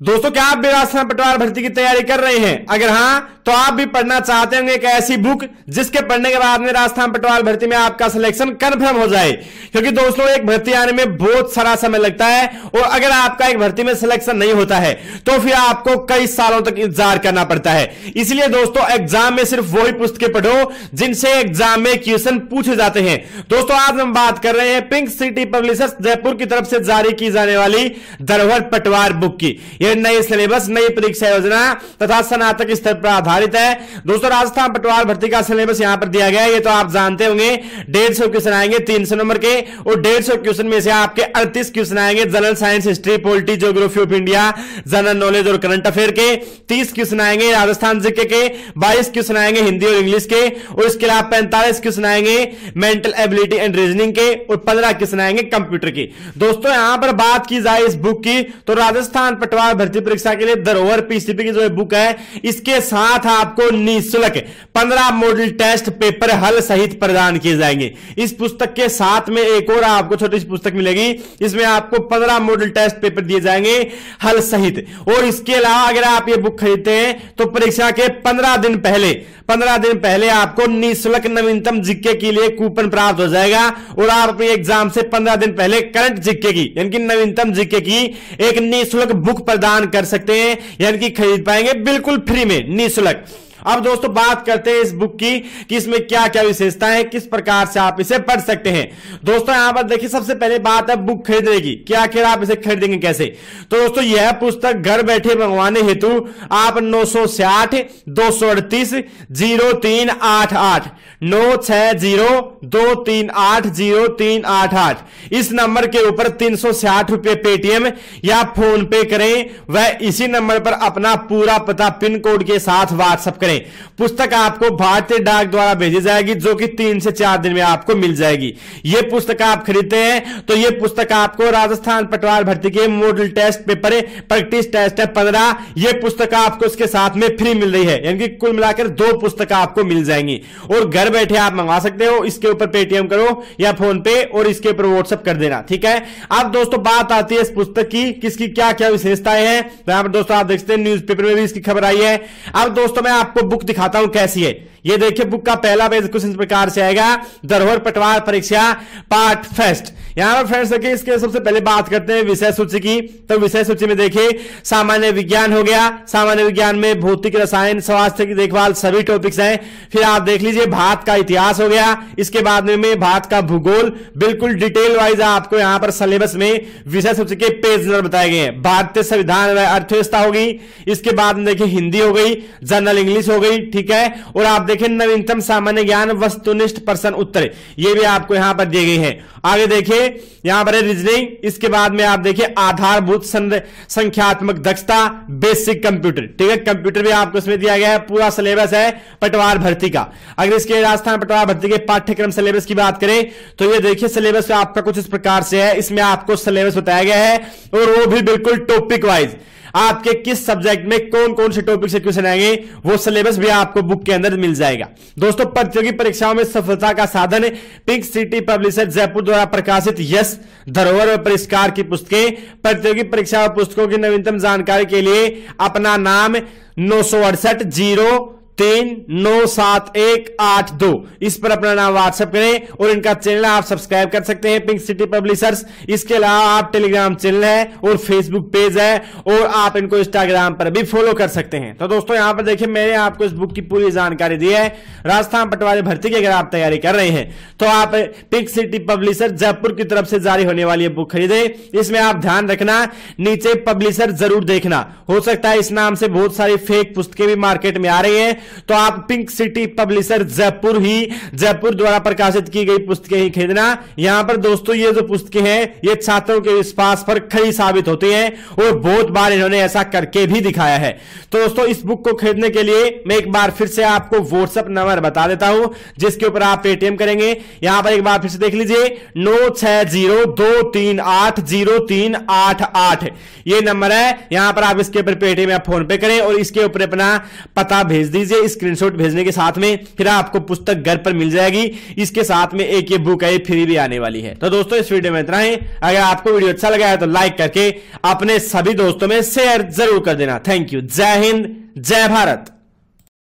दोस्तों क्या आप बेवासना पटवार भर्ती की तैयारी कर रहे हैं? अगर हाँ तो आप भी पढ़ना चाहते होंगे एक ऐसी बुक जिसके पढ़ने के बाद में राजस्थान पटवार भर्ती में आपका सिलेक्शन कंफर्म हो जाए। क्योंकि दोस्तों, एक भर्ती आने में बहुत सारा समय लगता है और अगर आपका एक भर्ती में सिलेक्शन नहीं होता है तो फिर आपको कई सालों तक इंतज़ार करना पड़ता है। इसलिए दोस्तों एग्ज़ाम में सिर्फ़ वही पुस्तकें पढ़ो जिनसे एग्ज़ाम में क्वेश्चन पूछे जाते हैं। दोस्तों, आज हम बात कर रहे हैं पिंक सिटी पब्लिशर्स जयपुर की तरफ़ से जारी की जाने वाली धरोहर पटवार बुक की। यह नई सिलेबस नई परीक्षा योजना तथा स्नातक स्तर पर आधारित है। दोस्तों, राजस्थान पटवार भर्ती का सिलेबस यहाँ पर दिया गया है। ये तो आप जानते होंगे, डेढ़ सौ क्वेश्चन आएँगे तीन सौ नंबर के, और डेढ़ सौ क्वेश्चन में से आपके अड़तीस क्वेश्चन आएँगे general science, history, polity, geography of India, general knowledge और करंट अफेयर के। तीस क्वेश्चन आएँगे राजस्थान जीके के, बाईस क्वेश्चन आएँगे हिंदी और इंग्लिश के, और इसके अलावा पैंतालीस क्वेश्चन आएँगे मेंटल एबिलिटी एंड रीजनिंग के, और पंद्रह क्वेश्चन आएँगे कंप्यूटर के। दोस्तों, यहाँ पर बात की जाए इस बुक की तो राजस्थान पटवार भर्ती परीक्षा के लिए धरोहर पीसीपी की जो बुक है, इसके साथ आपको निःशुल्क। पंद्रह मॉडल टेस्ट पेपर हल सहित प्रदान किए जाएँगे। इस पुस्तक के साथ में एक और आपको छोटी सी पुस्तक मिलेगी। इसमें आपको पंद्रह मॉडल टेस्ट पेपर दिए जाएँगे हल सहित। और इसके अलावा अगर आप ये बुक खरीदते हैं तो परीक्षा के पंद्रह दिन पहले, पंद्रह दिन पहले आपको निःशुल्क नवीनतम जिक्के के लिए कूपन प्राप्त हो जाएगा। और आप अपने एग्ज़ाम से पंद्रह दिन पहले करंट जिक्के की, यानी कि नवीनतम जिक्के की एक निःशुल्क बुक प्रदान कर सकते हैं, यानी कि खरीद पाएँगे बिल्कुल फ्री में, निःशुल्क। right. अब दोस्तों बात करते हैं इस बुक की कि इसमें क्या क्या विशेषता है, किस प्रकार से आप इसे पढ़ सकते हैं। दोस्तों, यहाँ पर देखिए, सबसे पहले बात है बुक खरीदने की। क्या आखिर आप इसे खरीदेंगे, कैसे? तो दोस्तों, यह पुस्तक घर बैठे मंगवाने हेतु आप नौ सौ साठ दो सौ अड़तीस, ज़ीरो तीन आठ आठ, नौ छह ज़ीरो दो तीन आठ ज़ीरो तीन आठ आठ। इस नंबर के ऊपर तीन सौ साठ रुपए पेटीएम या फ़ोन पे करें। वह इसी नंबर पर अपना पूरा पता पिन कोड के साथ व्हाट्सएप करें। पुस्तक आपको भारतीय डाक द्वारा भेजी जाएगी, जो कि तीन से चार दिन में आपको मिल जाएगी। यह पुस्तक आप खरीदते हैं तो यह पुस्तक आपको राजस्थान पटवार भर्ती के model test paper practice test है, पंद्रह। यह पुस्तक आपको इसके साथ में फ्री मिल रही है। यानी कि कुल मिलाकर दो पुस्तक आपको मिल जाएँगी। और घर बैठे आप मंगवा सकते हो, इसके ऊपर पेटीएम करो या फ़ोन पे और इसके ऊपर व्हाट्सएप कर देना, ठीक है? अब दोस्तों, बात आती है इस पुस्तक की, किसकी क्या क्या विशेषताएँ हैं? तो यहाँ पर दोस्तों, आप देखते हैं न्यूज़पेपर में भी इसकी खबर आई है। अब दोस्तों, मैं आपको बुक दिखाता हूँ कैसी है। ये देखिए बुक का पहला पेज कुछ इस प्रकार से आएगा। धरोहर पटवार परीक्षा पार्ट फ़र्स्ट यहाँ पर फ्रेंड्स देखिए, इसके सबसे पहले बात करते हैं विषय सूची की। तो विषय सूची में देखिए, सामान्य विज्ञान हो गया। सामान्य विज्ञान में भौतिक, रसायन, स्वास्थ्य की देखभाल, सभी टॉपिक्स हैं। फिर आप देख लीजिए, भारत का इतिहास हो गया। इसके बाद में भारत का भूगोल, बिल्कुल डिटेल वाइज आपको यहाँ पर सिलेबस में विषय सूची के पेज नंबर बताए गए हैं। भारतीय संविधान अर्थव्यवस्था होगी इसके बाद में देखिए, हिंदी हो गई जनरल इंग्लिश हो गई, ठीक है? और आप देखिए नवीनतम सामान्य ज्ञान वस्तुनिष्ठ प्रश्न उत्तर ये भी आपको यहाँ पर दिए गए हैं। आगे देखिए, यहाँ पर रीजनिंग इसके बाद में आप देखिए आधारभूत संख्यात्मक दक्षता बेसिक कंप्यूटर ठीक है कंप्यूटर भी आपको इसमें दिया गया है। पूरा सिलेबस है पटवार भर्ती का। अगर इसके राजस्थान पटवार भर्ती के पाठ्यक्रम सिलेबस की बात करें तो ये देखिए सिलेबस आपका कुछ इस प्रकार से है। इसमें आपको सिलेबस बताया गया है और वो भी बिल्कुल टॉपिक वाइज आपके किस सब्जेक्ट में कौन कौन से टॉपिक से क्वेश्चन आएँगे, वो सिलेबस भी आपको बुक के अंदर मिल जाएगा। दोस्तों, प्रतियोगी परीक्षाओं में सफलता का साधन पिंक सिटी पब्लिशर जयपुर द्वारा प्रकाशित यश धरोहर और परिष्कार की पुस्तकें। प्रतियोगी परीक्षा और पुस्तकों की नवीनतम जानकारी के लिए अपना नाम नौ सौ अड़सठ ज़ीरो तीन नौ सात एक आठ दो। इस पर अपना नाम व्हाट्सएप करें और इनका चैनल आप सब्सक्राइब कर सकते हैं। पिंक सिटी पब्लिशर्स इसके अलावा आप टेलीग्राम चैनल है और फेसबुक पेज है और आप इनको इंस्टाग्राम पर भी फॉलो कर सकते हैं। तो दोस्तों, यहाँ पर देखिए, मैंने आपको इस बुक की पूरी जानकारी दी है। राजस्थान पटवारी भर्ती की अगर आप तैयारी कर रहे हैं तो आप पिंक सिटी पब्लिशर जयपुर की तरफ़ से जारी होने वाली बुक खरीदे। इसमें आप ध्यान रखना, नीचे पब्लिशर ज़रूर देखना। हो सकता है इस नाम से बहुत सारी फेक पुस्तकें भी मार्केट में आ रही है। तो आप पिंक सिटी पब्लिशर जयपुर ही जयपुर द्वारा प्रकाशित की गई पुस्तकें ही खरीदना। यहाँ पर दोस्तों, ये जो पुस्तकें हैं, ये छात्रों के विश्वास पर खड़ी साबित होती हैं और बहुत बार इन्होंने ऐसा करके भी दिखाया है। तो दोस्तों, इस बुक को खरीदने के लिए मैं एक बार फिर से आपको व्हाट्सएप नंबर बता देता हूँ, जिसके ऊपर आप पेटीएम करेंगे। यहाँ पर एक बार फिर से देख लीजिए, नौ छह ज़ीरो दो तीन आठ ज़ीरो तीन आठ आठ। ये नंबर है, यहाँ पर आप इसके ऊपर पेटीएम या फ़ोन पे करें और इसके ऊपर अपना पता भेज दीजिए। इसके स्क्रीनशॉट भेजने के साथ में, फिर आपको पुस्तक घर पर मिल जाएगी। इसके साथ में एक ये बुक है फ्री भी आने वाली है। तो दोस्तों, इस वीडियो में इतना ही। अगर आपको वीडियो अच्छा लगा है तो लाइक करके अपने सभी दोस्तों में शेयर ज़रूर कर देना। थैंक यू जय हिंद, जय भारत।